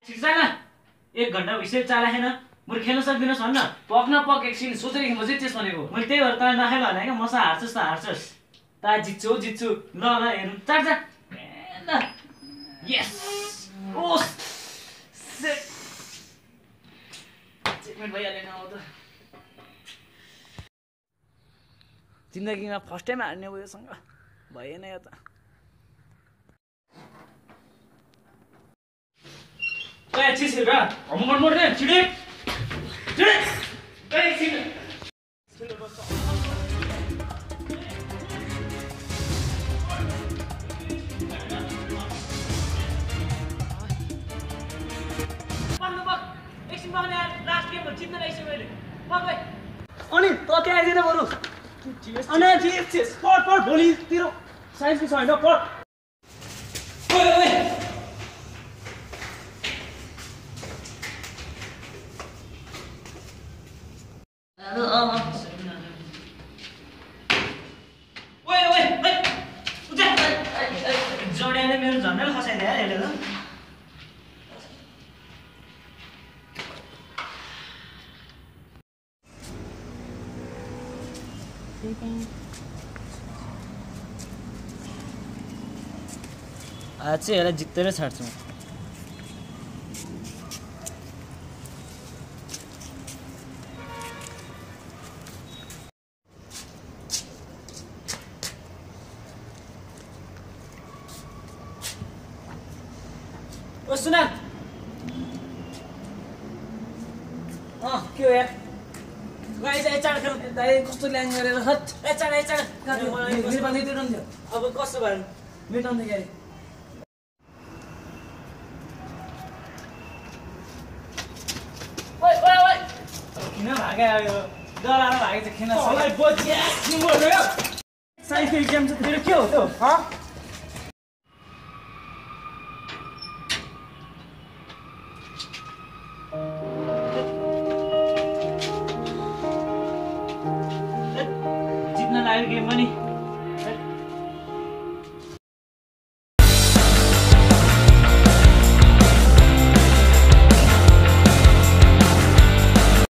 एक घन्टा भइसक्यो चाला खाएन बरु खेल्न सक्दिनस् भन्न। पक्न पक एकछिन सोचेर चाहिँ त्यस भनेको मैले त्यही भएर तँलाई नखेल भने क्या मसँग हार्छस् त हार्छस्। ता जित्छु जित्छु। ल ल हेरौँ चार चार जिन्दगीमा फर्स्ट टाइम हार्ने भयो योसँग भएन यो त। हम छिडे छिडे एकछिन भाइ अनि त त्यहाँ आइदिएर बरु अनि भोलितिर साइन्सको छ होइन पढ. 전을 하셔야 돼요. 얘들은. 아치 얘네 직대를 살짝 ओ सुना अँ के हो यार कस्तो ल्याङ गरेर अब कस्तो भयो मेटाउँदै किन भाग्यो डराएर भागेको चाहिँ किन साइन्सको इक्जाम छ तेरो के हो त्यो gotta get money.